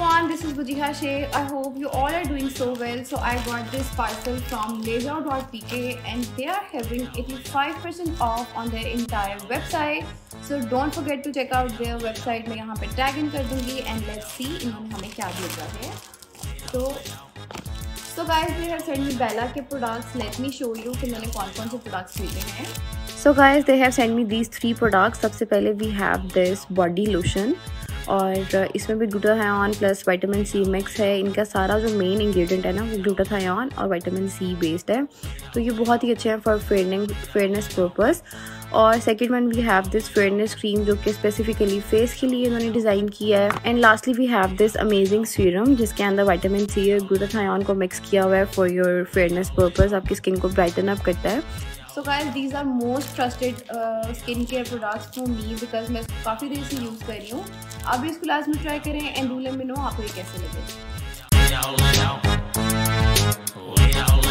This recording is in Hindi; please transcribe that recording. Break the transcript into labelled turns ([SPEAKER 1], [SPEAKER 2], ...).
[SPEAKER 1] everyone, this is Bujiha Sheikh. I hope you all are doing so well. So I got this parcel from Laser.pk and they are having 85% off on their entire website. So don't forget to check out their website. मैं यहाँ पे tag in कर दूँगी and let's see इन्होंने हमें क्या भेजा है. So so guys, they have sent me Bella के products. Let me show you कि मैंने कौन कौन से products भेजे हैं. So guys, they have sent me these three products. सबसे पहले we have this body lotion. और इसमें भी glutathione plus vitamin C mix है। इनका सारा जो मेन इंग्रेडिएंट है ना, वो ग्लूटाथायन और विटामिन सी बेस्ड है। तो ये बहुत ही अच्छे हैं फॉर फेयरनिंग फेयरनेस पर्पस और second one we have this fairness cream जो कि स्पेसिफिकली फेस के लिए इन्होंने डिज़ाइन किया है। And lastly we have this amazing serum जिसके अंदर विटामिन सी और ग्लूटाथायन को मिक्स किया हुआ है फॉर योर फेयरनेस पर्पज़ आपकी स्किन को ब्राइटन अप करता है। So guys these are most trusted skin care products for me because मैं काफ़ी देर से यूज़ कर रही हूँ। आप भी इसको लास्ट में ट्राई करें एंड रूल लेट नो आपको ये कैसे लगे